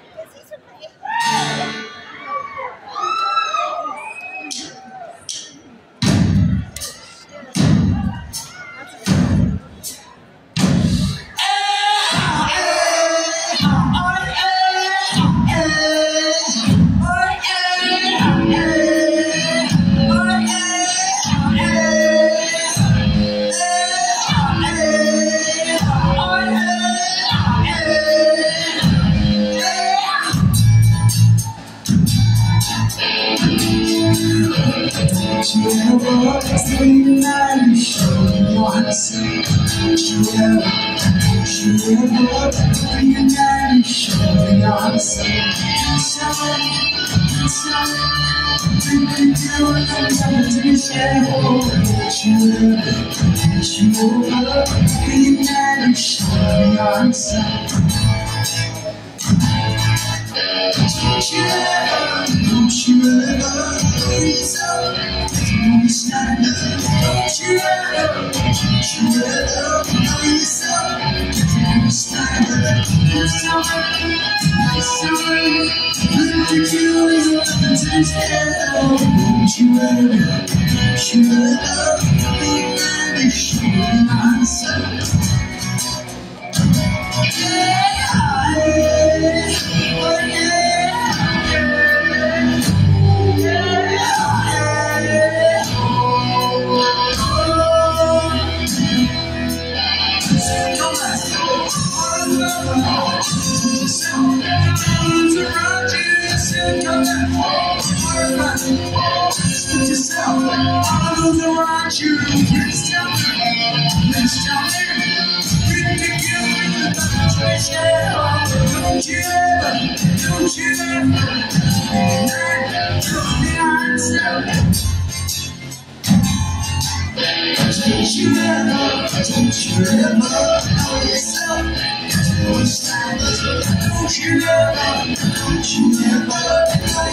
Because he's amazing. Don't you Don't you ever, don't you ever say that you should once. Sorry, sorry. Think you do it, I'm to be shared. Don't you ever, don't you ever should once. Don't you ever, don't you ever think so? Don't stand Don't you don't you think so? Don't stand It's it's. Don't you ever, don't you ever you should answer? You, tell Don't you ever, don't you ever know yourself? Don't Don't you don't you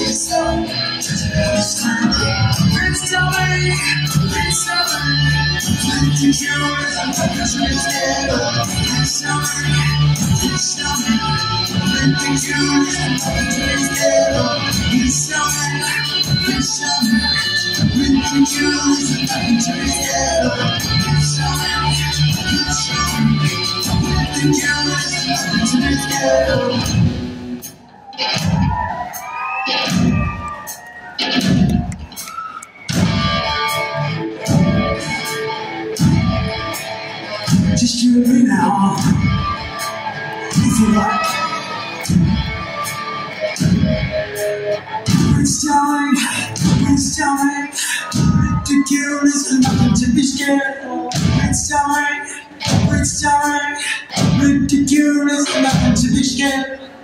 yourself? Don't stand Please tell me, please tell me. Did you ever touch me together? Please tell me, please tell me. Did you ever touch me together? Please tell me, please tell me. Did you ever touch me together? Please tell me, please tell me. Did you ever touch me together? Just you and me now. If you like. Prince Charming, Prince Charming, ridiculous and nothing to be scared of. Prince Charming, ridiculous and nothing to of.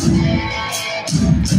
Thank you.